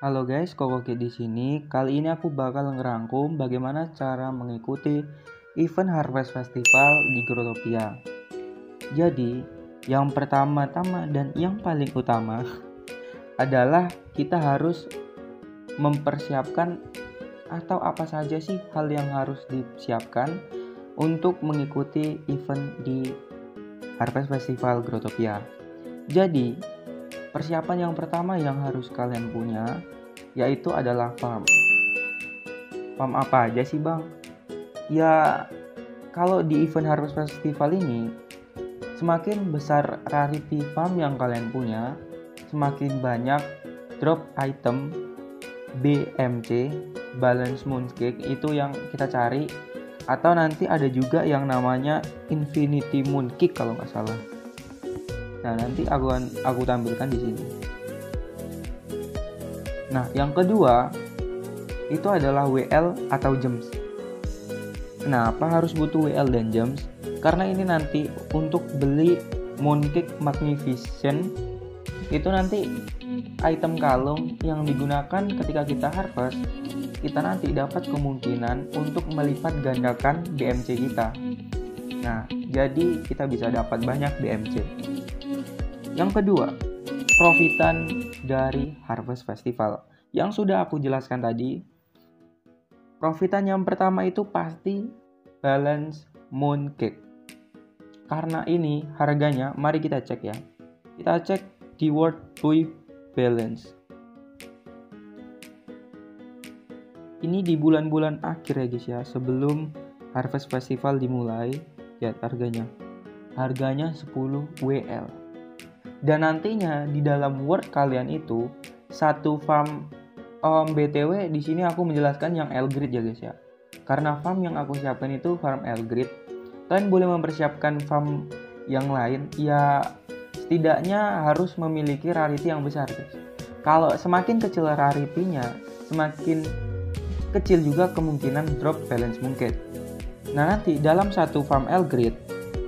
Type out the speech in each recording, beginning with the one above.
Halo guys, Koko Kid di sini. Kali ini aku bakal ngerangkum bagaimana cara mengikuti event Harvest Festival di Grotopia. Jadi, yang pertama-tama dan yang paling utama adalah kita harus mempersiapkan atau apa saja sih hal yang harus disiapkan untuk mengikuti event di Harvest Festival Grotopia. Jadi, Persiapan yang pertama yang harus kalian punya yaitu adalah farm. Farm apa aja sih bang? Ya kalau di event Harvest Festival ini semakin besar rarity farm yang kalian punya, semakin banyak drop item BMC balance mooncake itu yang kita cari atau nanti ada juga yang namanya infinity mooncake kalau nggak salah Nah, nanti aku aku tampilkan di sini. Nah, yang kedua itu adalah WL atau gems. Kenapa harus butuh WL dan gems? Karena ini nanti untuk beli Mooncake Magnificent itu nanti item kalung yang digunakan ketika kita harvest kita nanti dapat kemungkinan untuk melipat gandakan BMC kita. Nah, jadi kita bisa dapat banyak BMC. Yang kedua, profitan dari Harvest Festival. Yang sudah aku jelaskan tadi, profitan yang pertama itu pasti balance mooncake. Karena ini harganya, mari kita cek ya. Kita cek di World Toy Balance. Ini di bulan-bulan akhir ya guys ya, sebelum Harvest Festival dimulai. Lihat harganya. Harganya 10 WL dan nantinya di dalam Word kalian itu satu farm um, btw di sini aku menjelaskan yang L grid ya guys ya. Karena farm yang aku siapkan itu farm L grid kalian boleh mempersiapkan farm yang lain. Ya setidaknya harus memiliki rarity yang besar guys. Kalau semakin kecil rarity-nya semakin kecil juga kemungkinan drop balance mungkin. Nah nanti dalam satu farm L grid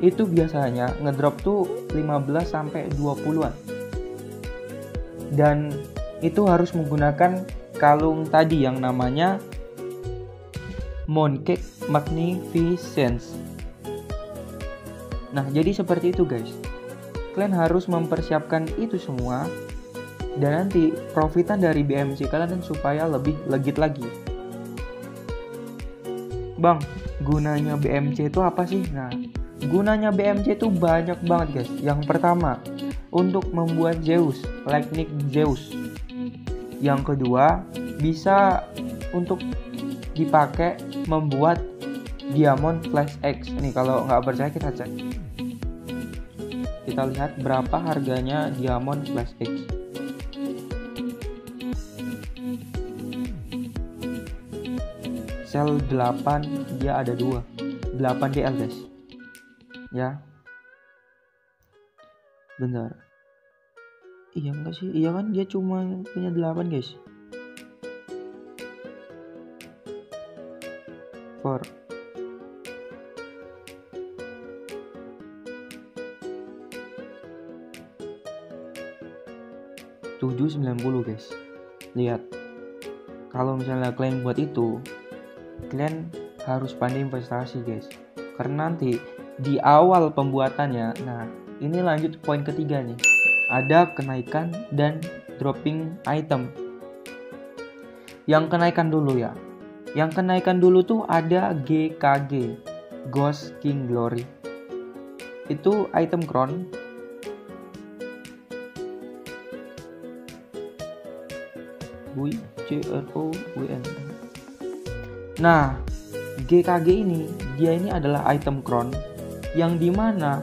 itu biasanya ngedrop tuh 15 sampai 20-an. Dan itu harus menggunakan kalung tadi yang namanya Mooncake Magnificence. Nah, jadi seperti itu guys. Kalian harus mempersiapkan itu semua dan nanti profitan dari BMC kalian supaya lebih legit lagi. Bang, gunanya BMC itu apa sih? Nah, Gunanya BMC itu banyak banget guys. Yang pertama, untuk membuat Zeus, Lightning Zeus. Yang kedua, bisa untuk dipakai membuat Diamond Flash X. Nih kalau nggak percaya kita cek. Kita lihat berapa harganya Diamond Flash X. Sel 8 dia ada dua 8 DL guys ya. Benar iya enggak sih? Iya kan? Dia cuma punya 8 guys. For tujuh sembilan puluh guys. Lihat. Kalau misalnya kalian buat itu kalian harus pandai investasi guys. Karena nanti di awal pembuatannya. Nah, ini lanjut poin ketiga nih. Ada kenaikan dan dropping item. Yang kenaikan dulu ya. Yang kenaikan dulu tuh ada GKG, Ghost King Glory. Itu item crown. C. Nah, GKG ini dia ini adalah item crown yang di mana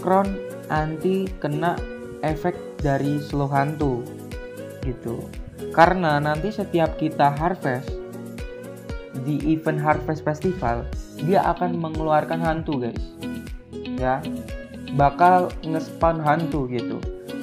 crown anti kena efek dari slow hantu gitu. Karena nanti setiap kita harvest di event harvest festival dia akan mengeluarkan hantu guys. Ya bakal ngespawn hantu gitu.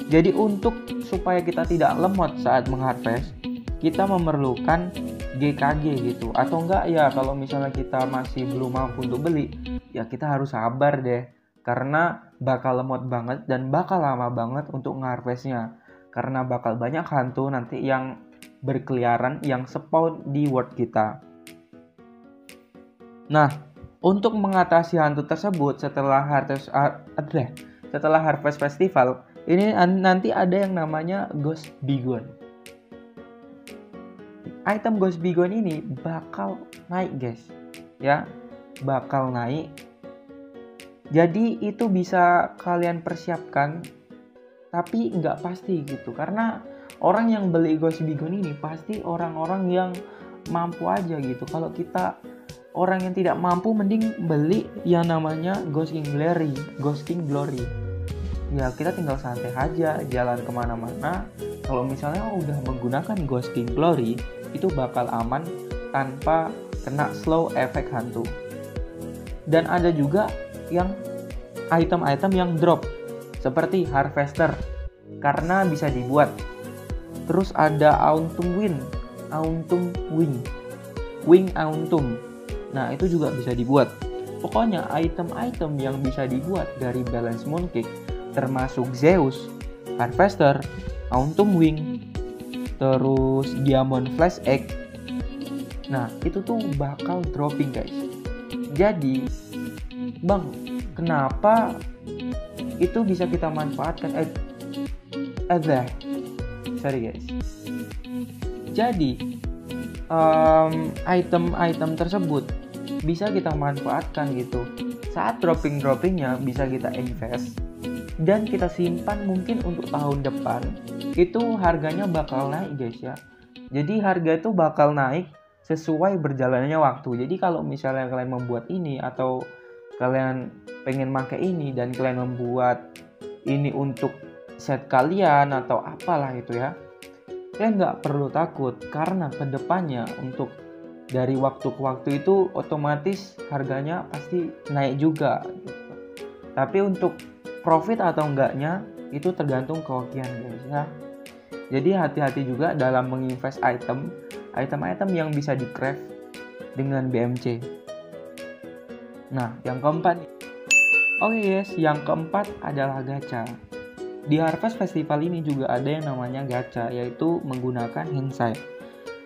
Jadi untuk supaya kita tidak lemot saat mengharvest kita memerlukan GKG gitu atau enggak ya kalau misalnya kita masih belum mampu untuk beli ya kita harus sabar deh karena bakal lemot banget dan bakal lama banget untuk ngarvestnya karena bakal banyak hantu nanti yang berkeliaran yang spawn di world kita. Nah, untuk mengatasi hantu tersebut setelah Harvest uh, setelah Harvest Festival, ini nanti ada yang namanya Ghost Bigon. Item Ghost Bigon ini bakal naik, guys. Ya, bakal naik. Jadi itu bisa kalian persiapkan tapi nggak pasti gitu karena orang yang beli Ghost Bigon ini pasti orang-orang yang mampu aja gitu kalau kita orang yang tidak mampu mending beli yang namanya Ghost King Glory Ghost King Glory ya kita tinggal santai aja jalan ke mana-mana kalau misalnya udah menggunakan Ghost King Glory itu bakal aman tanpa kena slow efek hantu. Dan ada juga yang item-item yang drop seperti harvester karena bisa dibuat. Terus ada autumn wind autumn wing wing autumn nah itu juga bisa dibuat. Pokoknya item-item yang bisa dibuat dari balance mooncake termasuk Zeus, Harvester, Autumn Wing, terus Diamond Flash Egg. Nah, itu tuh bakal dropping, guys. Jadi, Bang, kenapa itu bisa kita manfaatkan? Eh eh sorry guys. Jadi item-item tersebut bisa kita manfaatkan gitu. Saat dropping-droppingnya bisa kita invest dan kita simpan mungkin untuk tahun depan itu harganya bakal naik guys ya. Jadi harga itu bakal naik sesuai berjalannya waktu. Jadi kalau misalnya kalian membuat ini atau kalian pengen pakai ini dan kalian membuat ini untuk set kalian atau apalah itu ya kalian nggak perlu takut karena ke depannya untuk dari waktu ke waktu itu otomatis harganya pasti naik juga. Tapi untuk profit atau enggaknya itu tergantung kehokian guys ya jadi hati-hati juga dalam menginvest item item-item yang bisa di craft dengan BMC nah yang keempat oke okay guys yang keempat adalah gacha di Harvest Festival ini juga ada yang namanya gacha yaitu menggunakan hindsight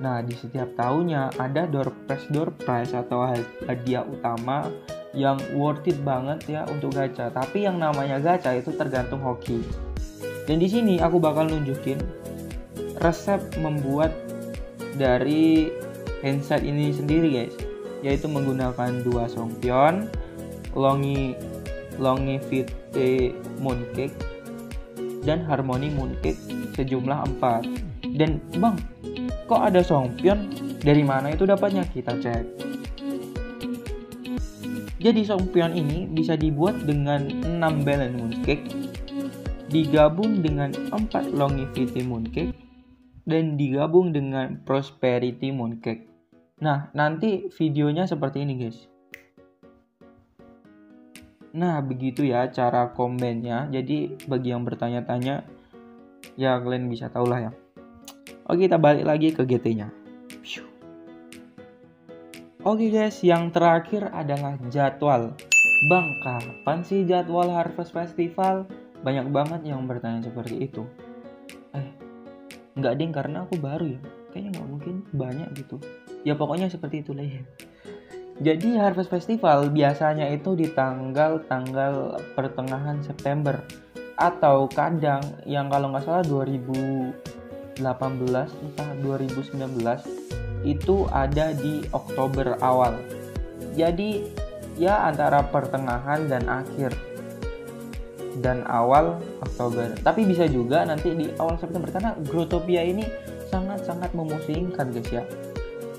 Nah, di setiap tahunnya ada door prize door prize atau hadiah utama yang worth it banget ya untuk gacha. Tapi yang namanya gacha itu tergantung hoki. Dan di sini aku bakal nunjukin resep membuat dari handset ini sendiri guys, yaitu menggunakan dua songpyeon, longi longevity mooncake dan harmony mooncake sejumlah 4 dan bang kok ada songpyeon? Dari mana itu dapatnya? Kita cek. Jadi sompion ini bisa dibuat dengan 6 balance mooncake, digabung dengan 4 longevity mooncake, dan digabung dengan prosperity mooncake. Nah, nanti videonya seperti ini guys. Nah, begitu ya cara komennya. Jadi bagi yang bertanya-tanya, ya kalian bisa tahu lah ya. Oke, kita balik lagi ke GT-nya. Oke guys, yang terakhir adalah jadwal. Bang, kapan sih jadwal Harvest Festival? Banyak banget yang bertanya seperti itu. Eh, nggak ding karena aku baru ya. Kayaknya nggak mungkin banyak gitu. Ya pokoknya seperti itu lah ya. Jadi Harvest Festival biasanya itu di tanggal-tanggal pertengahan September atau kadang yang kalau nggak salah 2018 entah 2019 itu ada di Oktober awal. Jadi ya antara pertengahan dan akhir dan awal Oktober. Tapi bisa juga nanti di awal September karena Growtopia ini sangat-sangat memusingkan guys ya.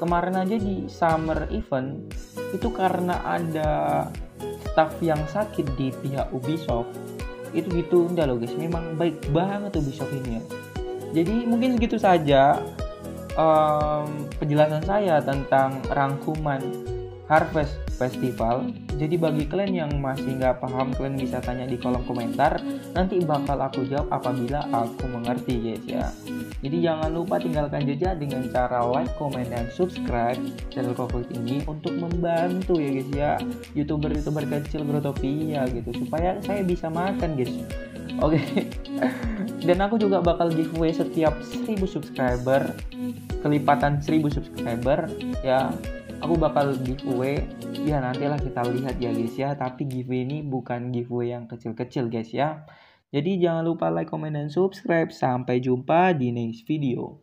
Kemarin aja di summer event itu karena ada staff yang sakit di pihak Ubisoft itu gitu enggak loh guys memang baik banget Ubisoft ini ya jadi mungkin segitu saja um, penjelasan saya tentang rangkuman Harvest Festival. Jadi bagi kalian yang masih nggak paham, kalian bisa tanya di kolom komentar. Nanti bakal aku jawab apabila aku mengerti, guys ya. Jadi jangan lupa tinggalkan jejak dengan cara like, comment, dan subscribe channel Kofit ini untuk membantu ya guys ya youtuber-youtuber kecil Grotopia gitu supaya saya bisa makan guys. Oke. Dan aku juga bakal giveaway setiap 1000 subscriber kelipatan 1000 subscriber ya aku bakal giveaway ya nantilah kita lihat ya guys ya tapi giveaway ini bukan giveaway yang kecil-kecil guys ya jadi jangan lupa like, comment, dan subscribe. Sampai jumpa di next video.